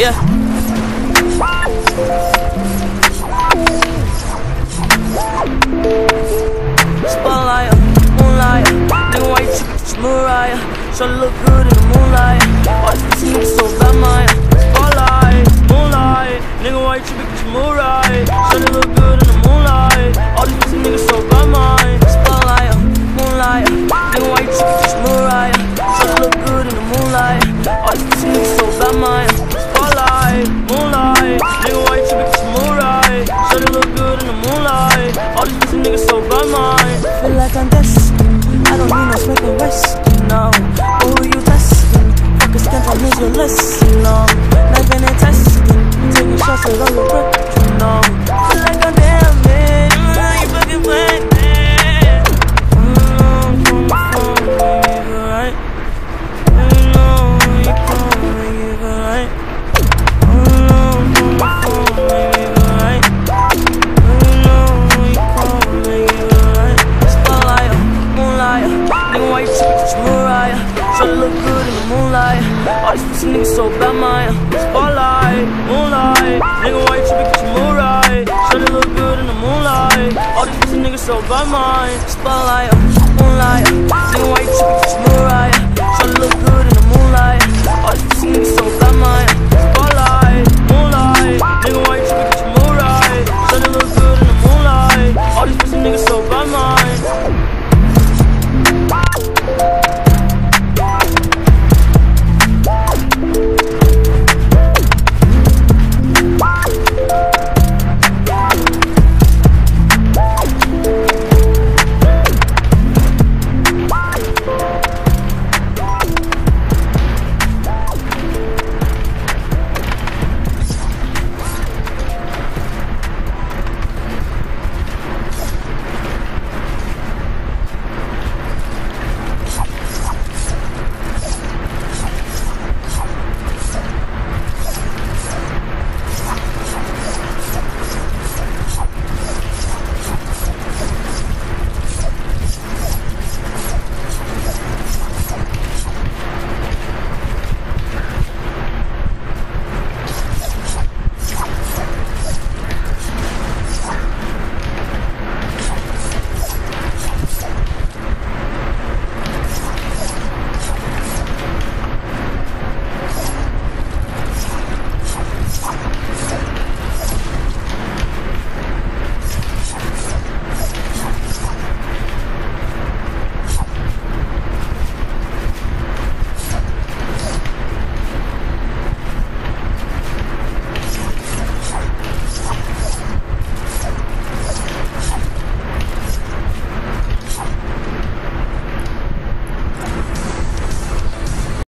Yeah. Spotlight, moonlight, you trippin'? It's Mariah. Try to look good in the moonlight. These pussy niggas so bad, mine. Spotlight, moonlight, nigga, trippin'? It's Mariah. Try to look good in the moonlight. All these pussy niggas so bad, mine. Moonlight, nigga, why you? It's Mariah. Try to look good in the moonlight. All these pussy niggas so bad, mine. Spotlight, moonlight, nigga, why you trippin'? It's Mariah. Try to look good in the moonlight. All these pussy niggas so bad, mine. Feel like I'm destined. I don't need no smoke and rest. No, but who you testing? Fuck a is your lesson. No, knife and testing. Taking shots at all your breath. These niggas so bad, mine. Spotlight, moonlight, nigga, why you trippin'? It's Mariah. Try to look good in the moonlight. All these pussy niggas so bad, mine. Spotlight, moonlight, nigga, why you trippin'? It's Mariah.